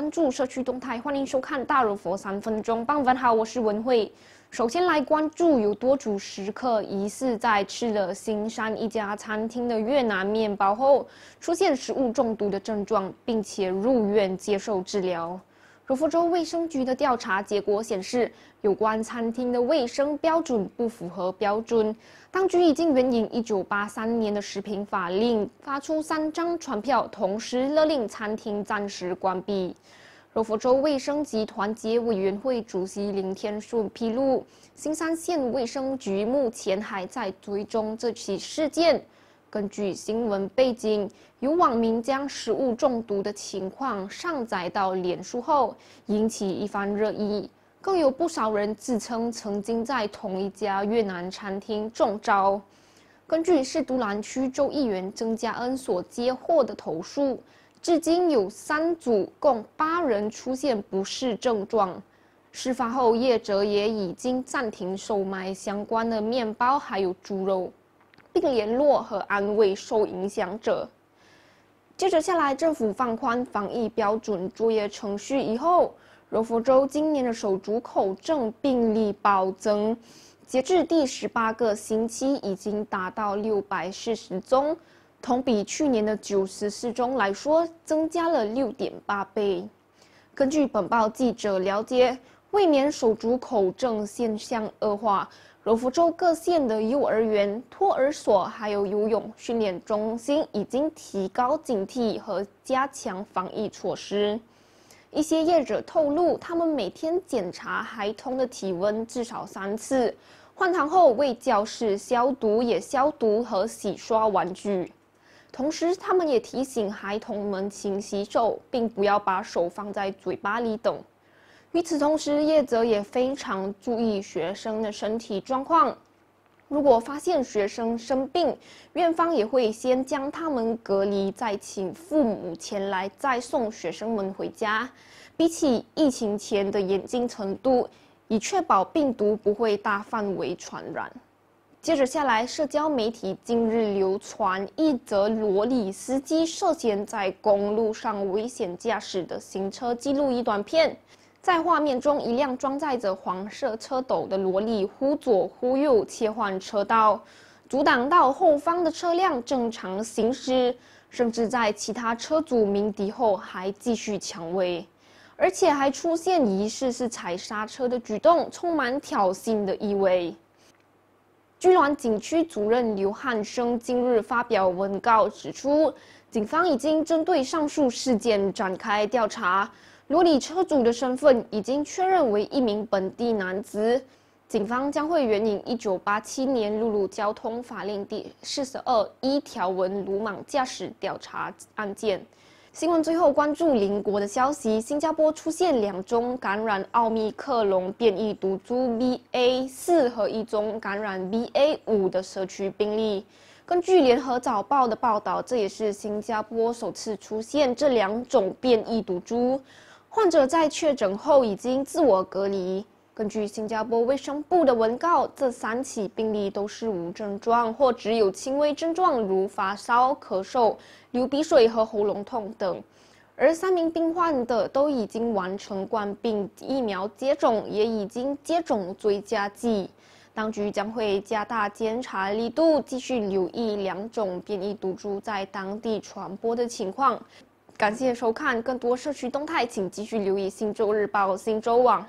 关注社区动态，欢迎收看大如佛三分钟。傍晚好，我是文慧。首先来关注有多组食客疑似在吃了新山一家餐厅的越南面包后，出现食物中毒的症状，并且入院接受治疗。柔佛州卫生局的调查结果显示，有关餐厅的卫生标准不符合标准。当局已经援引1983年的食品法令，发出三张传票，同时勒令餐厅暂时关闭。柔佛州卫生及团结委员会主席林天顺披露，新山县卫生局目前还在追踪这起事件。根据新闻背景，有网民将食物中毒的情况上载到脸书后，引起一番热议。更有不少人自称曾经在同一家越南餐厅中招。根据市都兰区州议员曾家恩所接获的投诉，至今有三组共八人出现不适症状。事发后，业者也已经暂停售卖相关的面包还有猪肉。并联络和安慰受影响者。接着下来，政府放宽防疫标准作业程序以后，柔佛州今年的手足口症病例暴增，截至第十八个星期已经达到六百四十宗，同比去年的九十四宗来说，增加了六点八倍。根据本报记者了解，为免手足口症现象恶化。柔佛州各县的幼儿园、托儿所还有游泳训练中心已经提高警惕和加强防疫措施。一些业者透露，他们每天检查孩童的体温至少三次，换堂后为教室消毒，也消毒和洗刷玩具。同时，他们也提醒孩童们勤洗手，并不要把手放在嘴巴里等。与此同时，业者也非常注意学生的身体状况。如果发现学生生病，院方也会先将他们隔离，再请父母前来再送学生们回家。比起疫情前的严禁程度，以确保病毒不会大范围传染。接着下来，社交媒体近日流传一则罗里司机涉嫌在公路上危险驾驶的行车记录仪短片。在画面中，一辆装载着黄色车斗的萝莉忽左忽右切换车道，阻挡到后方的车辆正常行驶，甚至在其他车主鸣笛后还继续抢位，而且还出现疑似是踩刹车的举动，充满挑衅的意味。居銮景区主任刘汉生今日发表文告指出，警方已经针对上述事件展开调查。罗里车主的身份已经确认为一名本地男子，警方将会援引一九八七年陆路交通法令第四十二一条文鲁莽驾驶调查案件。新闻最后关注邻国的消息，新加坡出现两宗感染奥密克戎变异毒株 BA 四和一宗感染 BA 五的社区病例。根据联合早报的报道，这也是新加坡首次出现这两种变异毒株。患者在确诊后已经自我隔离。根据新加坡卫生部的文告，这三起病例都是无症状或只有轻微症状，如发烧、咳嗽、流鼻水和喉咙痛等。而三名病患的都已经完成冠病疫苗接种，也已经接种追加剂。当局将会加大监察力度，继续留意两种变异毒株在当地传播的情况。感谢收看，更多社区动态，请继续留意《新洲日报》、《新洲网》。